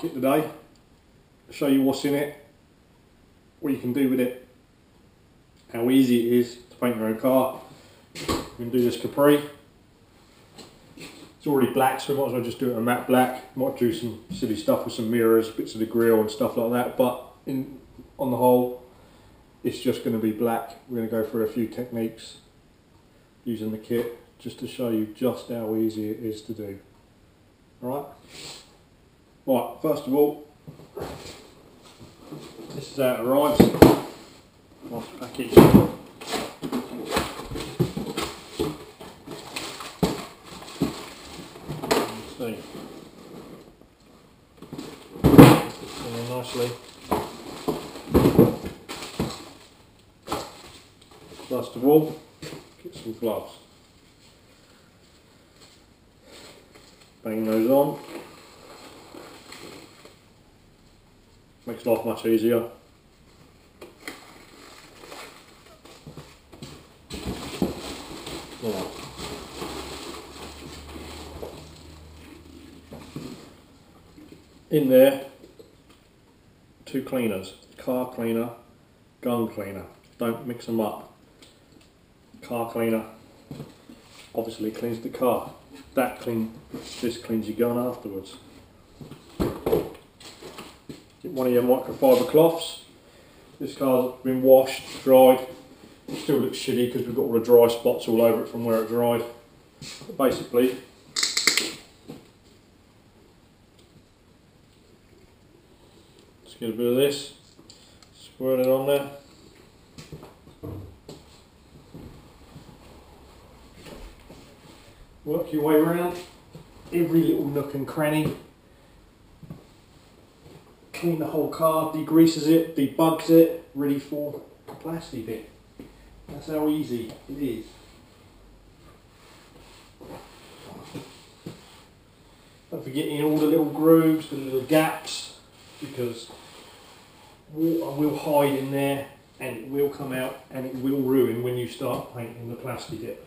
kit today, show you what's in it, what you can do with it, how easy it is to paint your own car. Going to do this Capri. It's already black, so we might as well just do it a matte black. Might do some silly stuff with some mirrors, bits of the grille and stuff like that, but in on the whole, it's just going to be black. We're going to go through a few techniques using the kit just to show you just how easy it is to do. Alright? Right, first of all, this is how it arrives. Nice package. See. There nicely. First of all, get some gloves. Bang those on. Makes life much easier. In there, two cleaners, car cleaner, gun cleaner. Don't mix them up. Car cleaner obviously cleans the car. That clean, this cleans your gun afterwards. One of your microfiber cloths. This car's been washed, dried. It still looks shitty because we've got all the dry spots all over it from where it dried. But basically, just get a bit of this, squirt it on there. Work your way around every little nook and cranny. Clean the whole car, degreases it, debugs it, ready for the plastic bit. That's how easy it is. Don't forget in all the little grooves, the little gaps, because water will hide in there and it will come out and it will ruin when you start painting the Plasti Dip.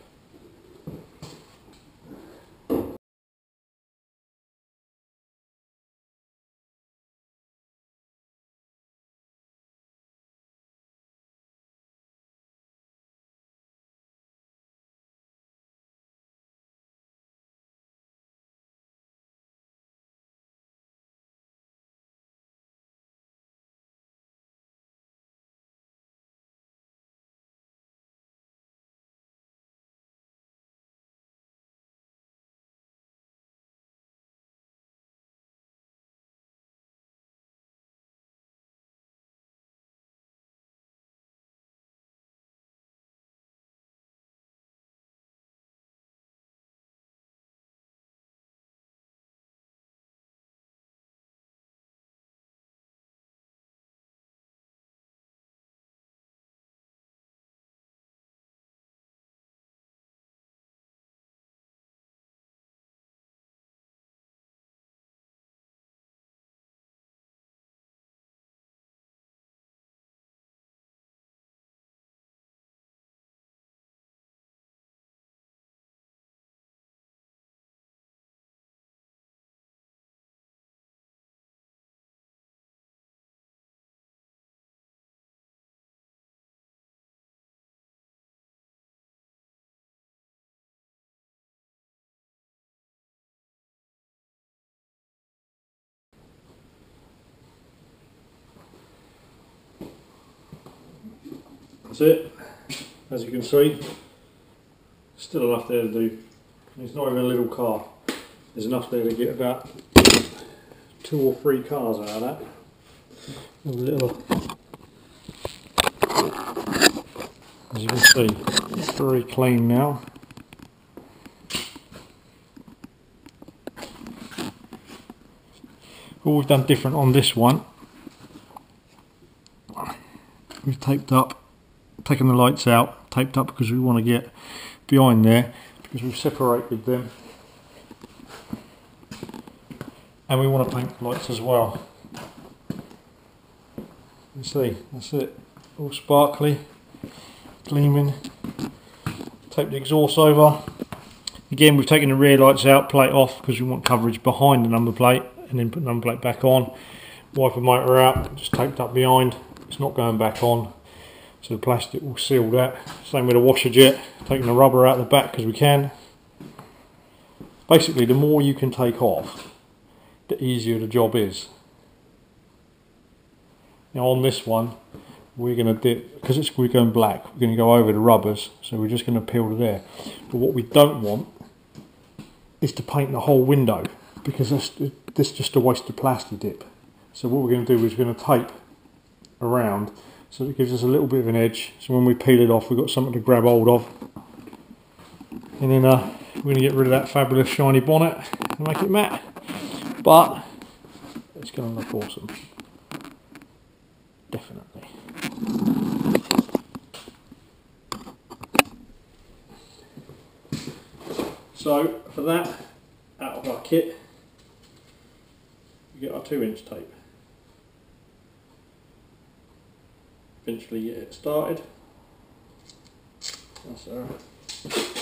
That's it. As you can see, still enough there to do. It's not even a little car. There's enough there to get about two or three cars out of that. A little. As you can see, it's very clean now. All we've done different on this one, we've taped up taken the lights out, taped up because we want to get behind there because we've separated them and we want to paint the lights as well. You see, that's it, all sparkly, gleaming. Tape the exhaust over. Again, we've taken the rear lights out, plate off, because we want coverage behind the number plate, and then put the number plate back on. Wiper motor out, just taped up behind. It's not going back on, so the plastic will seal that. Same with the washer jet, taking the rubber out the back because we can. Basically, the more you can take off, the easier the job is. Now on this one, we're going to dip, because it's we're going black, we're going to go over the rubbers, so we're just going to peel to there. But what we don't want is to paint the whole window, because that's, that's just a waste of Plasti Dip. So what we're going to do is we're going to tape around, so it gives us a little bit of an edge, so when we peel it off we've got something to grab hold of. And then uh, we're going to get rid of that fabulous shiny bonnet and make it matte. But it's going to look awesome. Definitely. So for that, out of our kit, we get our two inch tape. Eventually get it started. That's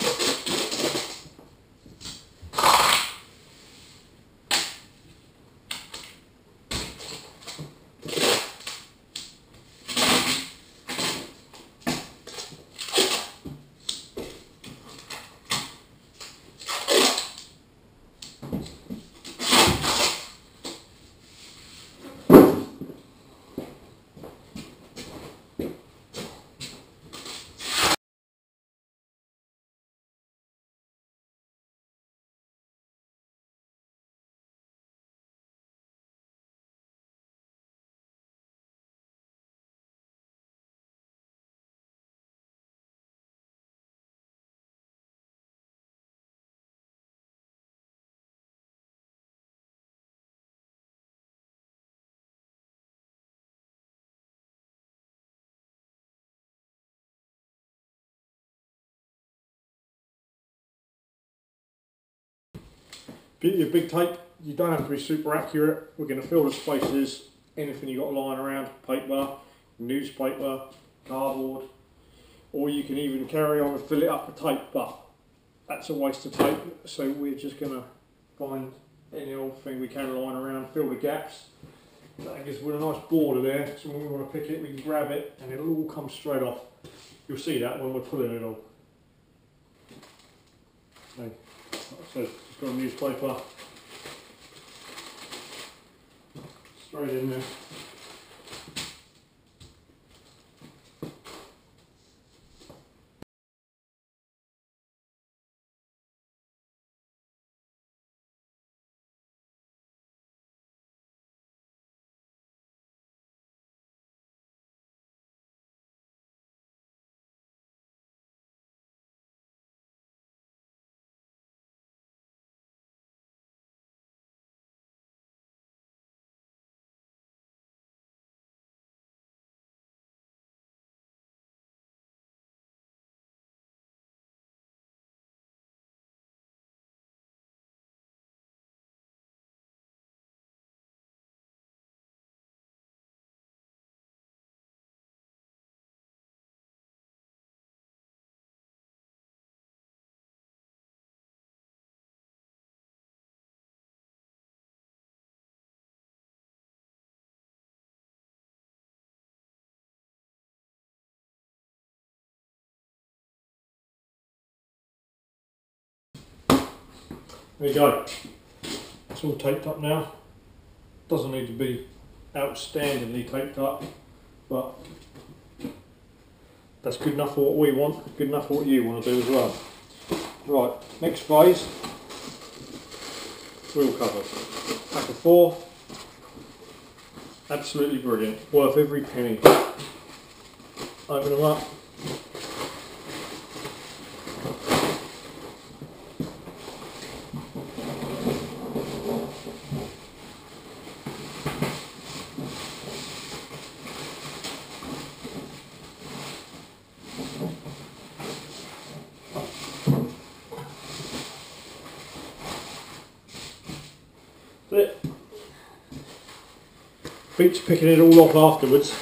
our your big tape, you don't have to be super accurate. We're going to fill the spaces, anything you've got lying around, paper, newspaper, cardboard, or you can even carry on and fill it up with tape, but that's a waste of tape. So we're just going to find any old thing we can lying around, fill the gaps. That gives us a nice border there, so when we want to pick it, we can grab it and it'll all come straight off. You'll see that when we're pulling it all. Okay. Like Just newspaper. Straight in there. There you go. It's all taped up now. Doesn't need to be outstandingly taped up, but that's good enough for what we want, good enough for what you want to do as well. Right, next phase, wheel covers. Pack of four, absolutely brilliant, worth every penny. Open them up. picked, picking it all off afterwards.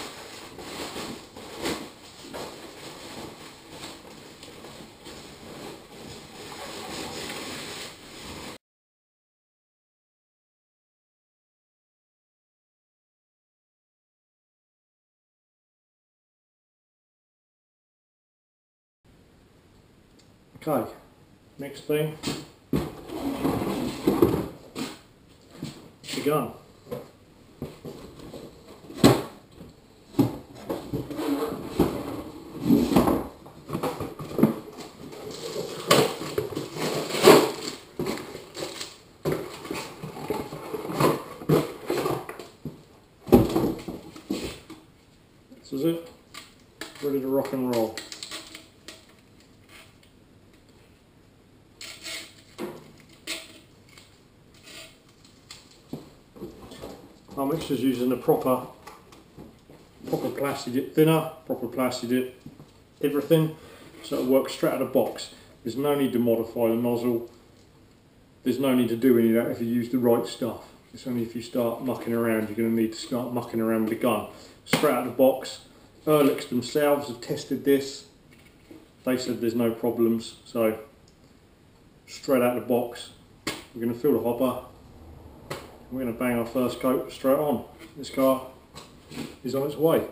Okay, next thing, she gone. And roll. Our mixture's using a proper proper Plasti Dip thinner, proper Plasti Dip, everything, so it works straight out of the box. There's no need to modify the nozzle. There's no need to do any of that if you use the right stuff. It's only if you start mucking around you're going to need to start mucking around with the gun. Straight out of the box. Earlex themselves have tested this. They said there's no problems, so straight out of the box. We're going to fill the hopper. We're going to bang our first coat straight on. This car is on its way.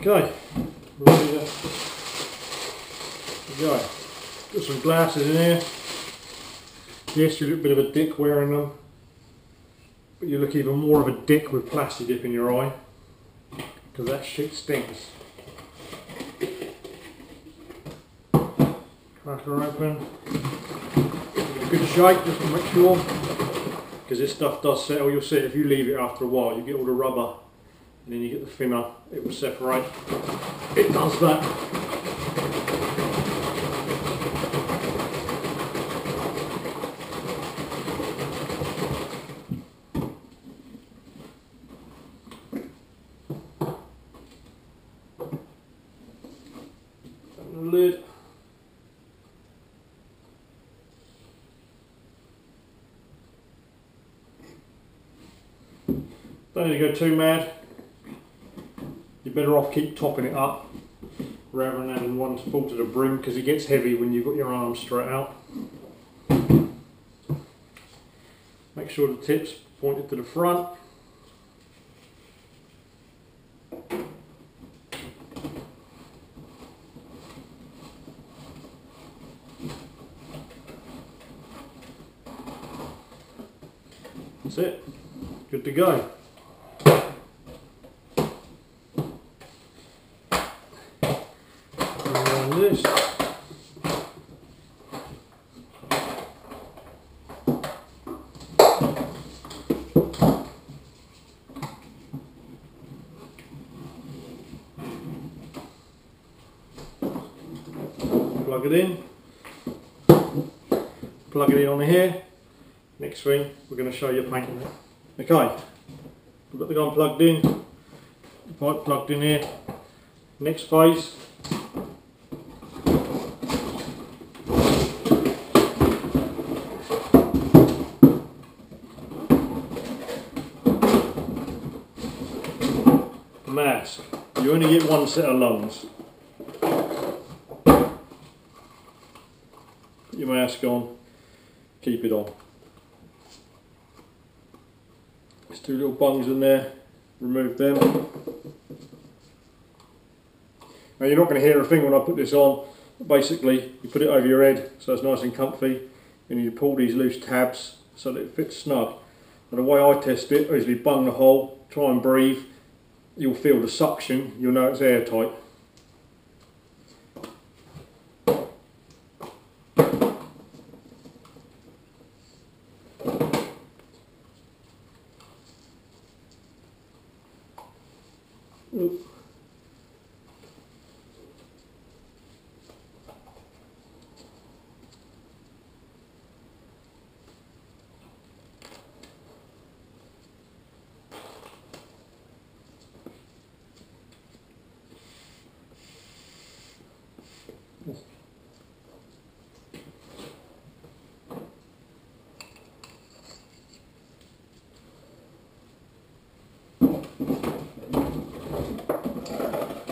Okay, ready to go. Got some glasses in here. Yes, you look a bit of a dick wearing them, you look even more of a dick with Plasti Dip in your eye, because that shit stinks. Crack her open. Good shake just to make sure, because this stuff does settle. You'll see if you leave it after a while, you get all the rubber, and then you get the thinner, it will separate. It does that. Open the lid. Don't need to go too mad. You're better off keep topping it up rather than having one full to the brim because it gets heavy when you've got your arms straight out. Make sure the tips pointed to the front. That's it. Good to go. Around this. Plug it in. Plug it in on here. Next thing, we're going to show you painting it. Okay, we've got the gun plugged in, the pipe plugged in here. Next phase, mask. You only get one set of lungs. Put your mask on, keep it on. There's two little bungs in there, remove them. Now you're not going to hear a thing when I put this on. Basically, you put it over your head so it's nice and comfy and you pull these loose tabs so that it fits snug. And the way I test it is we bung the hole, try and breathe, you'll feel the suction, you'll know it's airtight. 何?